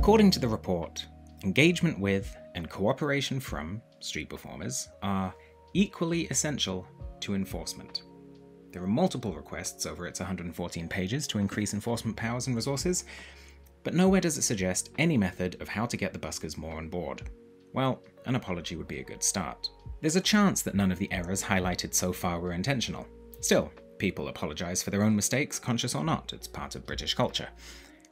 According to the report, engagement with and cooperation from street performers are equally essential to enforcement. There are multiple requests over its 114 pages to increase enforcement powers and resources, but nowhere does it suggest any method of how to get the buskers more on board. Well, an apology would be a good start. There's a chance that none of the errors highlighted so far were intentional. Still, people apologise for their own mistakes, conscious or not, it's part of British culture.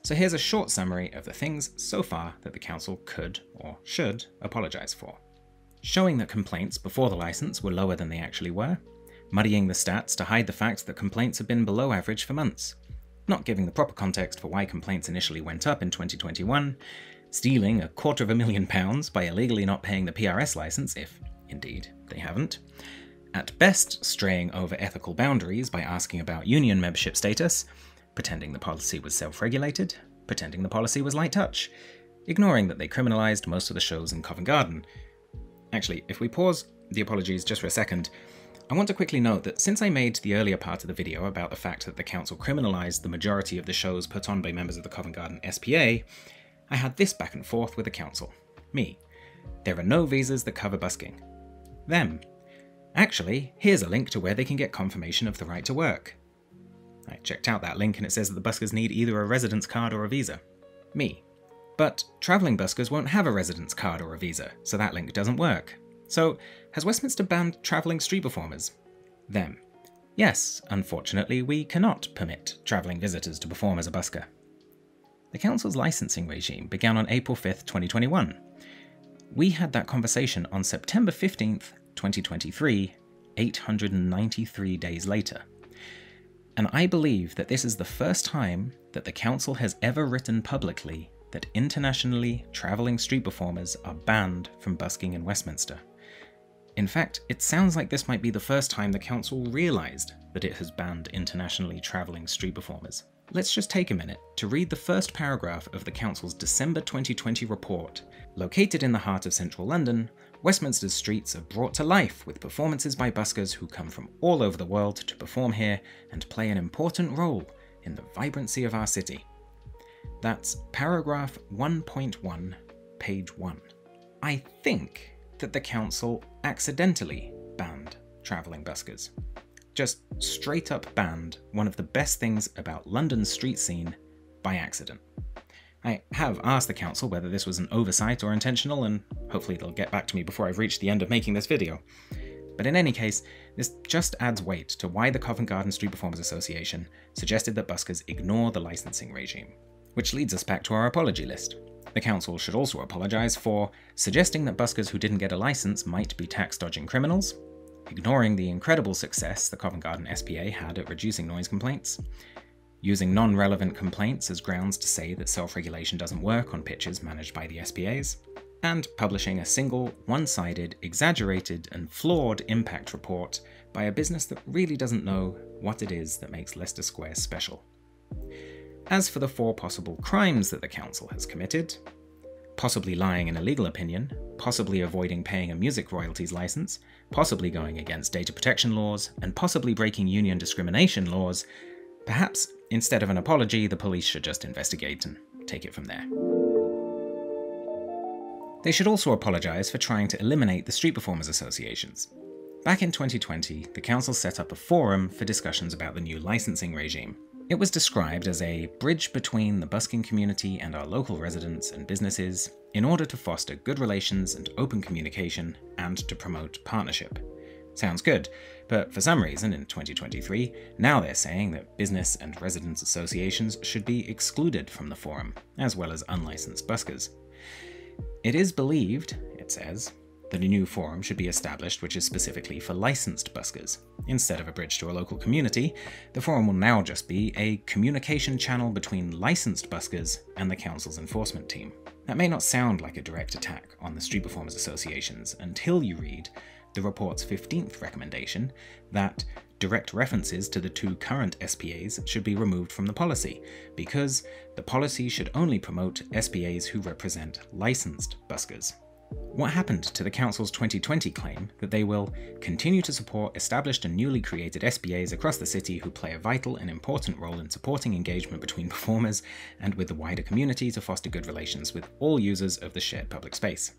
So here's a short summary of the things so far that the Council could or should apologise for. Showing that complaints before the licence were lower than they actually were, muddying the stats to hide the fact that complaints have been below average for months, not giving the proper context for why complaints initially went up in 2021, stealing a quarter of a million pounds by illegally not paying the PRS licence, if indeed they haven't, at best straying over ethical boundaries by asking about union membership status, pretending the policy was self regulated, pretending the policy was light touch, ignoring that they criminalised most of the shows in Covent Garden. Actually, if we pause the apologies just for a second, I want to quickly note that since I made the earlier part of the video about the fact that the council criminalised the majority of the shows put on by members of the Covent Garden SPA, I had this back and forth with the council. Me. There are no visas that cover busking. Them. Actually, here's a link to where they can get confirmation of the right to work. I checked out that link and it says that the buskers need either a residence card or a visa. Me. But travelling buskers won't have a residence card or a visa, so that link doesn't work. So, has Westminster banned travelling street performers? Them. Yes, unfortunately, we cannot permit travelling visitors to perform as a busker. The Council's licensing regime began on April 5th, 2021. We had that conversation on September 15th, 2023, 893 days later. And I believe that this is the first time that the Council has ever written publicly that internationally travelling street performers are banned from busking in Westminster. In fact, it sounds like this might be the first time the Council realised that it has banned internationally travelling street performers. Let's just take a minute to read the first paragraph of the Council's December 2020 report. Located in the heart of central London, Westminster's streets are brought to life with performances by buskers who come from all over the world to perform here and play an important role in the vibrancy of our city. That's paragraph 1.1, page 1. I think that the council accidentally banned travelling buskers. Just straight up banned one of the best things about London's street scene by accident. I have asked the council whether this was an oversight or intentional, and hopefully they'll get back to me before I've reached the end of making this video. But in any case, this just adds weight to why the Covent Garden Street Performers Association suggested that buskers ignore the licensing regime. Which leads us back to our apology list. The council should also apologise for suggesting that buskers who didn't get a licence might be tax dodging criminals, ignoring the incredible success the Covent Garden SPA had at reducing noise complaints, using non relevant complaints as grounds to say that self regulation doesn't work on pitches managed by the SPAs, and publishing a single, one sided, exaggerated, and flawed impact report by a business that really doesn't know what it is that makes Leicester Square special. As for the four possible crimes that the council has committed, possibly lying in a legal opinion, possibly avoiding paying a music royalties license, possibly going against data protection laws, and possibly breaking union discrimination laws, perhaps instead of an apology, the police should just investigate and take it from there. They should also apologise for trying to eliminate the street performers associations. Back in 2020, the council set up a forum for discussions about the new licensing regime, it was described as a bridge between the busking community and our local residents and businesses in order to foster good relations and open communication and to promote partnership. Sounds good, but for some reason in 2023, now they're saying that business and residents associations should be excluded from the forum, as well as unlicensed buskers. It is believed, it says, that a new forum should be established which is specifically for licensed buskers. Instead of a bridge to a local community, the forum will now just be a communication channel between licensed buskers and the council's enforcement team. That may not sound like a direct attack on the street performers associations until you read the report's 15th recommendation that direct references to the two current SPAs should be removed from the policy, because the policy should only promote SPAs who represent licensed buskers. What happened to the Council's 2020 claim that they will continue to support established and newly created SPAs across the city who play a vital and important role in supporting engagement between performers and with the wider community to foster good relations with all users of the shared public space?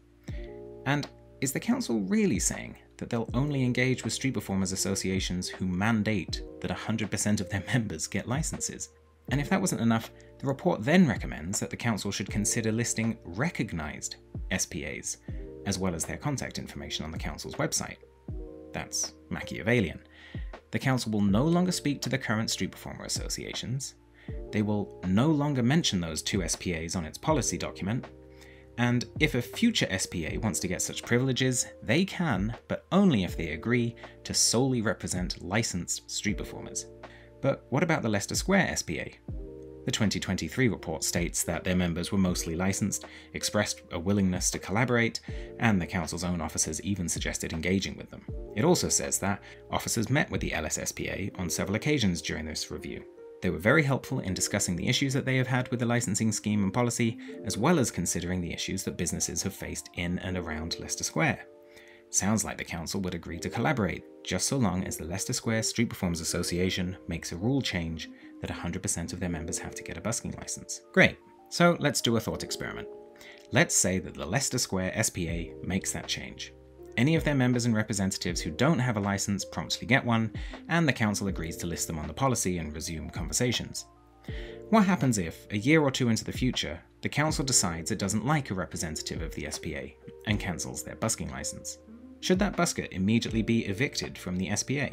And is the Council really saying that they'll only engage with street performers associations who mandate that 100% of their members get licenses? And if that wasn't enough, the report then recommends that the Council should consider listing recognised SPAs as well as their contact information on the Council's website. That's Machiavellian. The Council will no longer speak to the current street performer associations, they will no longer mention those two SPAs on its policy document, and if a future SPA wants to get such privileges, they can, but only if they agree to solely represent licensed street performers. But what about the Leicester Square SPA? The 2023 report states that their members were mostly licensed, expressed a willingness to collaborate, and the Council's own officers even suggested engaging with them. It also says that officers met with the LSSPA on several occasions during this review. They were very helpful in discussing the issues that they have had with the licensing scheme and policy, as well as considering the issues that businesses have faced in and around Leicester Square. Sounds like the council would agree to collaborate, just so long as the Leicester Square Street Performers Association makes a rule change that 100% of their members have to get a busking license. Great, so let's do a thought experiment. Let's say that the Leicester Square SPA makes that change. Any of their members and representatives who don't have a license promptly get one, and the council agrees to list them on the policy and resume conversations. What happens if, a year or two into the future, the council decides it doesn't like a representative of the SPA and cancels their busking license? Should that busker immediately be evicted from the SPA?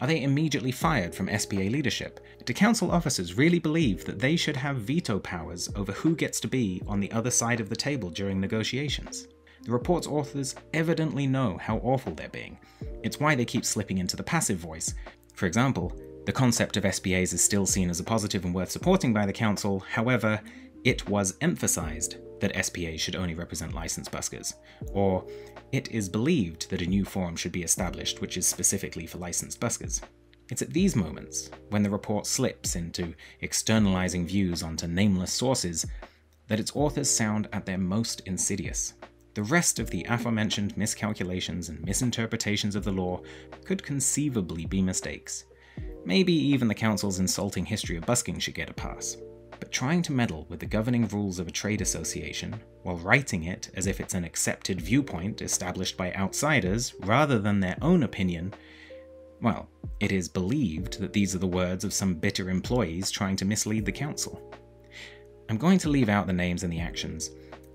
Are they immediately fired from SPA leadership? Do council officers really believe that they should have veto powers over who gets to be on the other side of the table during negotiations? The report's authors evidently know how awful they're being. It's why they keep slipping into the passive voice. For example, the concept of SPAs is still seen as a positive and worth supporting by the council, however, it was emphasised that SPAs should only represent licensed buskers, or it is believed that a new forum should be established which is specifically for licensed buskers. It's at these moments, when the report slips into externalizing views onto nameless sources, that its authors sound at their most insidious. The rest of the aforementioned miscalculations and misinterpretations of the law could conceivably be mistakes. Maybe even the Council's insulting history of busking should get a pass but trying to meddle with the governing rules of a trade association while writing it as if it's an accepted viewpoint established by outsiders rather than their own opinion, well, it is believed that these are the words of some bitter employees trying to mislead the council. I'm going to leave out the names and the actions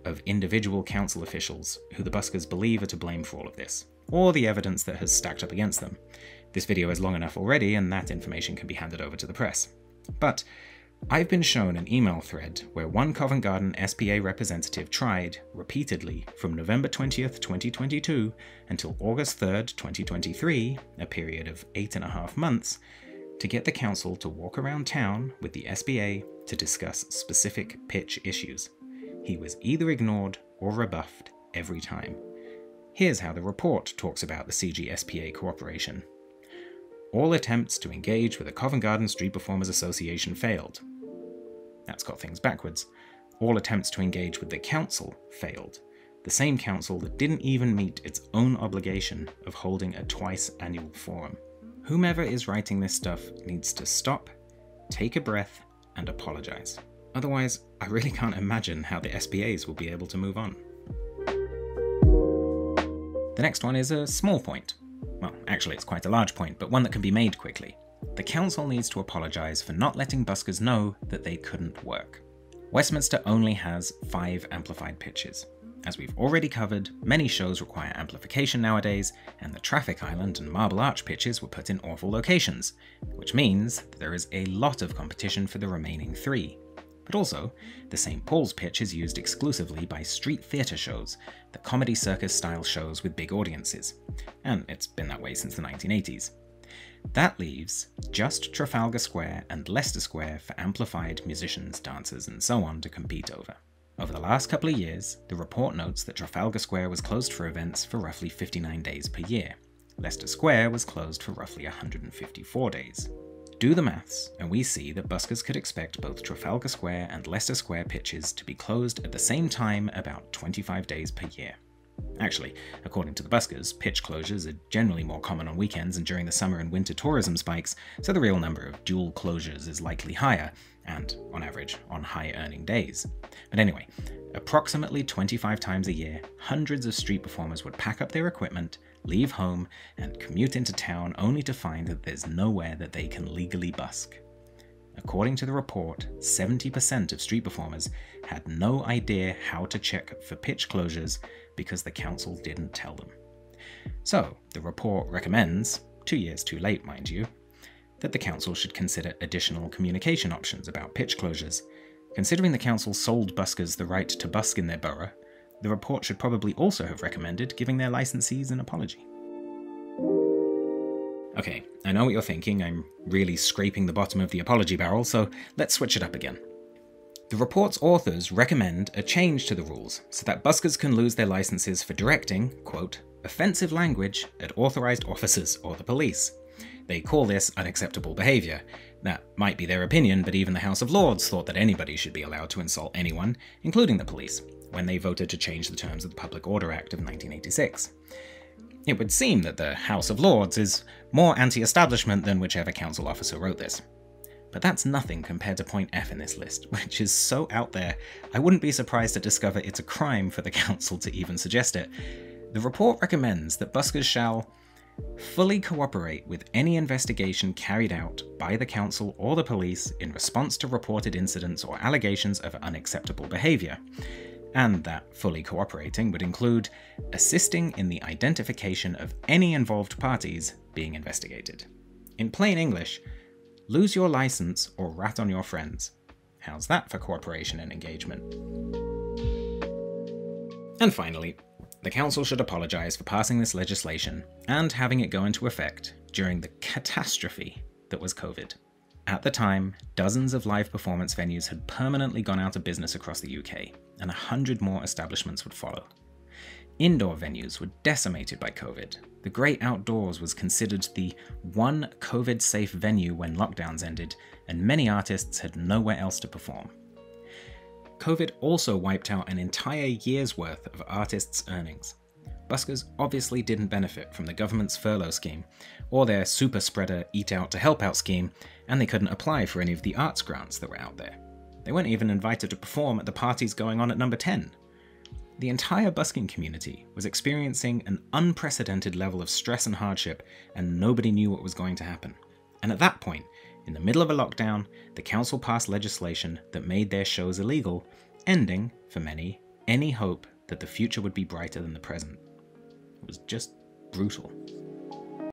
of individual council officials who the buskers believe are to blame for all of this, or the evidence that has stacked up against them. This video is long enough already, and that information can be handed over to the press. But I've been shown an email thread where one Covent Garden SPA representative tried, repeatedly, from November 20th, 2022 until August 3rd, 2023, a period of eight and a half months, to get the council to walk around town with the SPA to discuss specific pitch issues. He was either ignored or rebuffed every time. Here's how the report talks about the CGSPA cooperation. All attempts to engage with the Covent Garden Street Performers Association failed. That's got things backwards. All attempts to engage with the council failed. The same council that didn't even meet its own obligation of holding a twice annual forum. Whomever is writing this stuff needs to stop, take a breath, and apologize. Otherwise, I really can't imagine how the SPAs will be able to move on. The next one is a small point. Well, actually, it's quite a large point, but one that can be made quickly. The council needs to apologise for not letting buskers know that they couldn't work. Westminster only has five amplified pitches. As we've already covered, many shows require amplification nowadays, and the Traffic Island and Marble Arch pitches were put in awful locations, which means there is a lot of competition for the remaining three. But also, the St. Paul's pitch is used exclusively by street theatre shows, the comedy circus style shows with big audiences, and it's been that way since the 1980s. That leaves just Trafalgar Square and Leicester Square for amplified musicians, dancers, and so on to compete over. Over the last couple of years, the report notes that Trafalgar Square was closed for events for roughly 59 days per year. Leicester Square was closed for roughly 154 days. Do the maths, and we see that buskers could expect both Trafalgar Square and Leicester Square pitches to be closed at the same time about 25 days per year. Actually, according to the buskers, pitch closures are generally more common on weekends and during the summer and winter tourism spikes, so the real number of dual closures is likely higher, and, on average, on high earning days. But anyway, approximately 25 times a year, hundreds of street performers would pack up their equipment, leave home, and commute into town only to find that there's nowhere that they can legally busk. According to the report, 70% of street performers had no idea how to check for pitch closures because the council didn't tell them. So, the report recommends, two years too late, mind you, that the council should consider additional communication options about pitch closures. Considering the council sold buskers the right to busk in their borough, the report should probably also have recommended giving their licensees an apology. Okay, I know what you're thinking, I'm really scraping the bottom of the apology barrel, so let's switch it up again. The report's authors recommend a change to the rules so that buskers can lose their licenses for directing, quote, offensive language at authorized officers or the police. They call this unacceptable behavior. That might be their opinion, but even the House of Lords thought that anybody should be allowed to insult anyone, including the police, when they voted to change the terms of the Public Order Act of 1986. It would seem that the House of Lords is more anti establishment than whichever council officer wrote this. But that's nothing compared to point F in this list, which is so out there, I wouldn't be surprised to discover it's a crime for the council to even suggest it. The report recommends that buskers shall fully cooperate with any investigation carried out by the council or the police in response to reported incidents or allegations of unacceptable behaviour, and that fully cooperating would include assisting in the identification of any involved parties being investigated. In plain English, lose your license or rat on your friends. How's that for cooperation and engagement? And finally, the Council should apologise for passing this legislation and having it go into effect during the catastrophe that was COVID. At the time, dozens of live performance venues had permanently gone out of business across the UK, and a hundred more establishments would follow. Indoor venues were decimated by COVID. The Great Outdoors was considered the one COVID safe venue when lockdowns ended, and many artists had nowhere else to perform. COVID also wiped out an entire year's worth of artists' earnings. Buskers obviously didn't benefit from the government's furlough scheme, or their super spreader Eat Out to Help Out scheme, and they couldn't apply for any of the arts grants that were out there. They weren't even invited to perform at the parties going on at number 10. The entire busking community was experiencing an unprecedented level of stress and hardship, and nobody knew what was going to happen. And at that point, in the middle of a lockdown, the council passed legislation that made their shows illegal, ending, for many, any hope that the future would be brighter than the present. It was just brutal.